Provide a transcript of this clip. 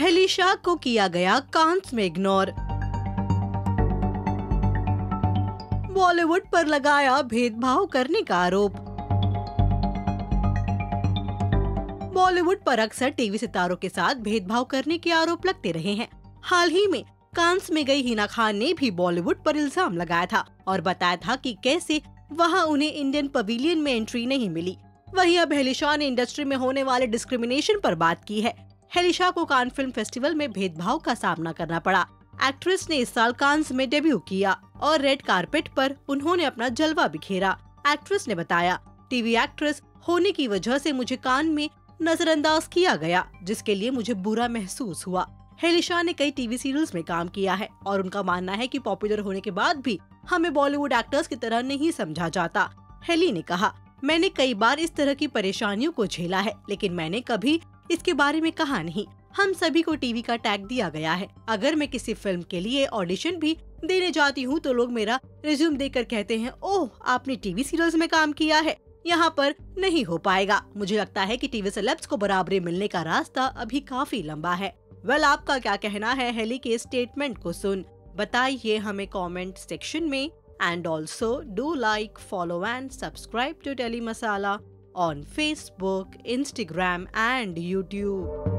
हेलिशा को किया गया कांस में इग्नोर बॉलीवुड पर लगाया भेदभाव करने का आरोप. बॉलीवुड पर अक्सर टीवी सितारों के साथ भेदभाव करने के आरोप लगते रहे हैं। हाल ही में, कांस में गई हिना खान ने भी बॉलीवुड पर इल्ज़ाम लगाया था और बताया था कि कैसे वहाँ उन्हें इंडियन पवेलियन में एंट्री नहीं मिली। वहीं अब हेलिशा ने इंडस्ट्री में होने वाले डिस्क्रिमिनेशन पर बात की है। हेलिशा को कान फ़िल्म फेस्टिवल में भेदभाव का सामना करना पड़ा। एक्ट्रेस ने इस साल कांस में डेब्यू किया और रेड कारपेट पर उन्होंने अपना जलवा बिखेरा। एक्ट्रेस ने बताया, टीवी एक्ट्रेस, होने की वजह से मुझे कान में नजरअंदाज किया गया, जिसके लिए मुझे बुरा महसूस हुआ। हेलिशा ने कई टीवी सीरियल्स में काम किया है और उनका मानना है कि पॉपुलर होने के बाद भी हमें बॉलीवुड एक्टर्स की तरह नहीं समझा जाता। हेली ने कहा, मैंने कई बार इस तरह की परेशानियों को झेला है, लेकिन मैंने कभी इसके बारे में कहा नहीं। हम सभी को टीवी का टैग दिया गया है। अगर मैं किसी फ़िल्म के लिए ऑडिशन भी देने जाती हूँ तो लोग मेरा रिज्यूम देकर कहते हैं, ओह, आपने टीवी सीरियल्स में काम किया है। यहाँ पर नहीं हो पाएगा। मुझे लगता है कि टीवी सेलेब्स को बराबरी मिलने का रास्ता अभी काफ़ी लंबा है। वेल, आपका क्या कहना है हेली के स्टेटमेंट को सुन? बताइए हमें कमेंट सेक्शन में। And also do like, follow and subscribe to telly Masala. On Facebook, Instagram, and YouTube.